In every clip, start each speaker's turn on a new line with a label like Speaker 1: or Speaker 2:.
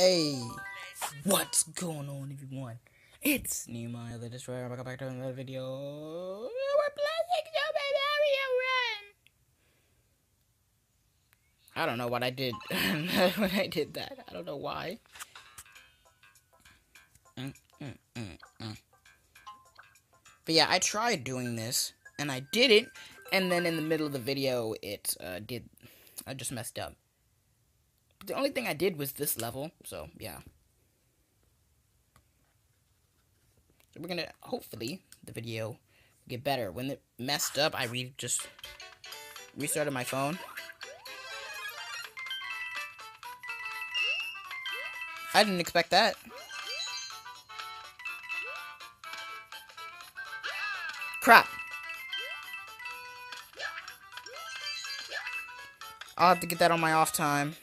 Speaker 1: Hey, what's going on, everyone? It's Nehemiah the Destroyer. Welcome back to another video. We're playing Super Mario Run. I don't know what I did when I did that. I don't know why. Mm, mm, mm. But yeah, I tried doing this, and I did it, and then in the middle of the video, it uh, did. I just messed up. The only thing I did was this level, so yeah. We're gonna hopefully the video get better. When it messed up, I re just restarted my phone. I didn't expect that. Crap. I'll have to get that on my off time.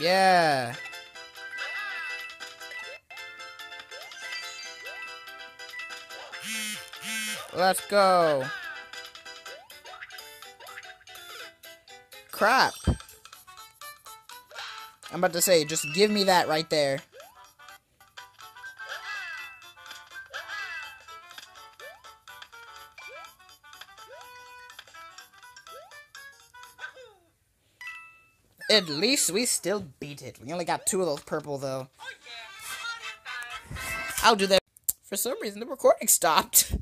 Speaker 1: Yeah. Let's go. Crap. I'm about to say, just give me that right there. At least we still beat it. We only got two of those purple, though. I'll do that. For some reason, the recording stopped.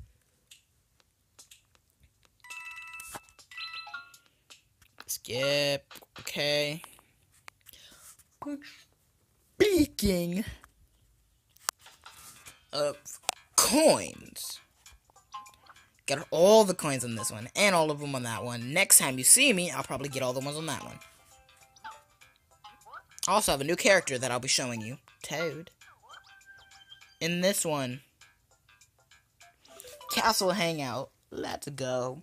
Speaker 1: Skip. Okay. Speaking of coins. Got all the coins on this one, and all of them on that one. Next time you see me, I'll probably get all the ones on that one. Also have a new character that I'll be showing you. Toad. In this one. Castle Hangout. Let's go.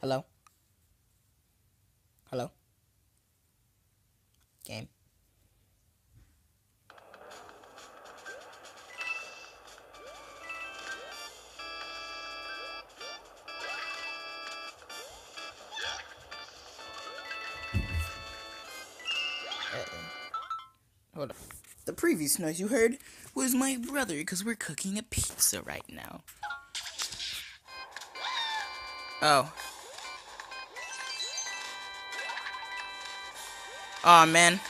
Speaker 1: Hello? Hello? Game. Hold on. The previous noise you heard was my brother because we're cooking a pizza right now. Oh. Oh, man.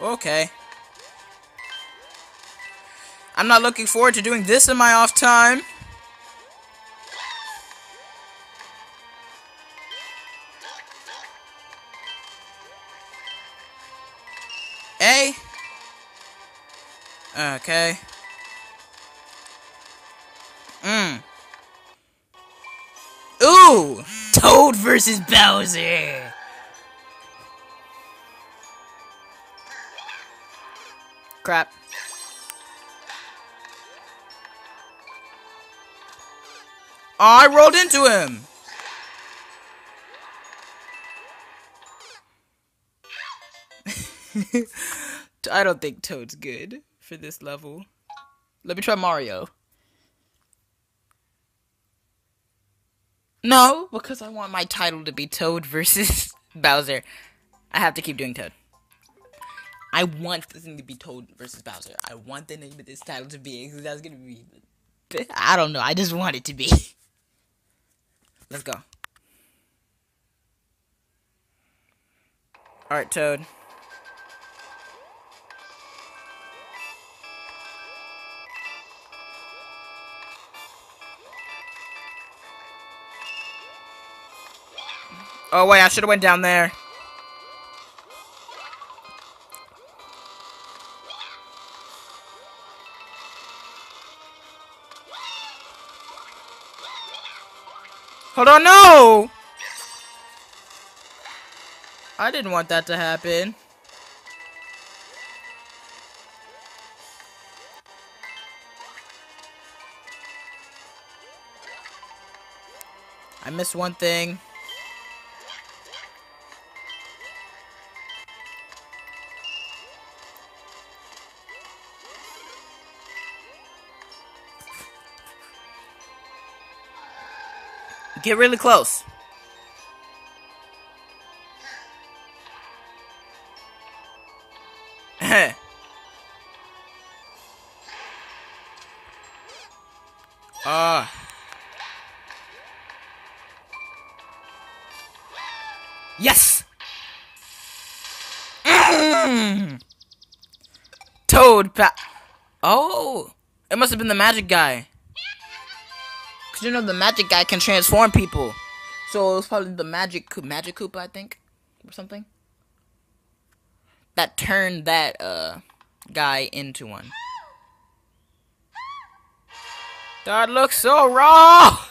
Speaker 1: Okay. I'm not looking forward to doing this in my off time. Okay. Mmm. Ooh! Toad versus Bowser! Crap. I rolled into him! I don't think Toad's good for this level. Let me try Mario. No, because I want my title to be Toad versus Bowser. I have to keep doing Toad. I want this thing to be Toad versus Bowser. I want the name of this title to be that's gonna be. I don't know. I just want it to be. Let's go. Alright, Toad. Oh wait, I should have went down there. Hold on, no! I didn't want that to happen. I missed one thing. Get really close. Ah. uh. Yes! Mm. Toad pa- Oh! It must have been the magic guy. You know the magic guy can transform people. So it was probably the magic magic Koopa, I think. Or something. That turned that uh guy into one. That looks so raw!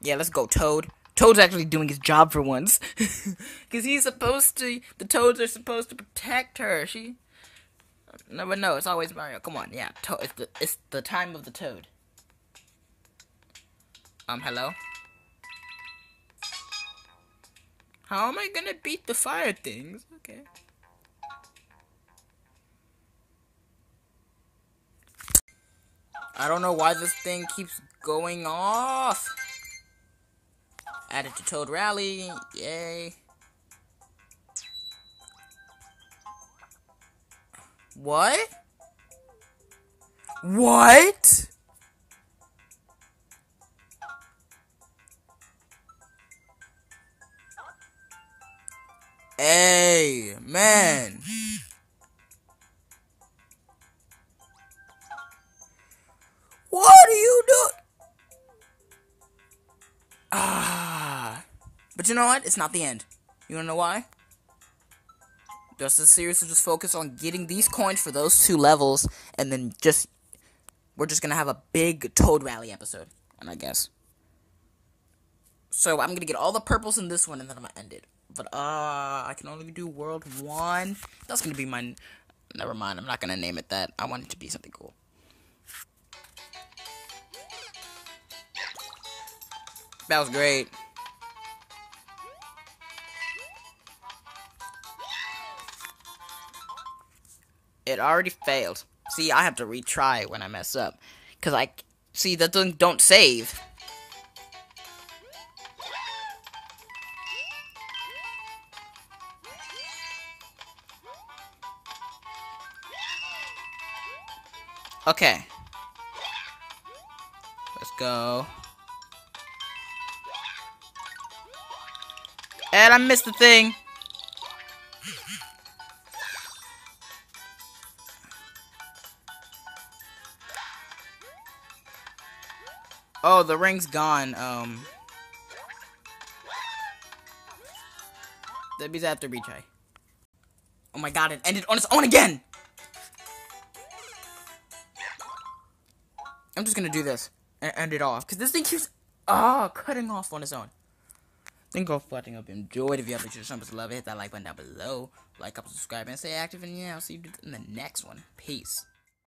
Speaker 1: Yeah, let's go, Toad. Toad's actually doing his job for once. Because he's supposed to, the Toads are supposed to protect her. She, never no, it's always Mario. Come on, yeah, Toad, it's the, it's the time of the Toad. Um, hello? How am I gonna beat the fire things? Okay. I don't know why this thing keeps going off. Added to Toad Rally. Yay. What? What? Hey, man. What are you doing? Ah. But you know what? It's not the end. You wanna know why? Just as series will just focus on getting these coins for those two levels, and then just we're just gonna have a big Toad Rally episode, and I guess. So I'm gonna get all the purples in this one, and then I'm gonna end it. But uh, I can only do World One. That's gonna be my. Never mind. I'm not gonna name it that. I want it to be something cool. That was great. It already failed. See, I have to retry when I mess up. Because I... See, that doesn't don't save. Okay. Let's go. And I missed the thing. Oh, the ring's gone. Um. That means I have to retry. Oh my god, it ended on its own again! I'm just gonna do this and end it off. Because this thing keeps, oh, cutting off on its own. Thank you for watching. Hope you enjoyed. If you have enjoyed, show us love, hit that like button down below. Like, up, subscribe, and stay active. And yeah, I'll see you in the next one. Peace.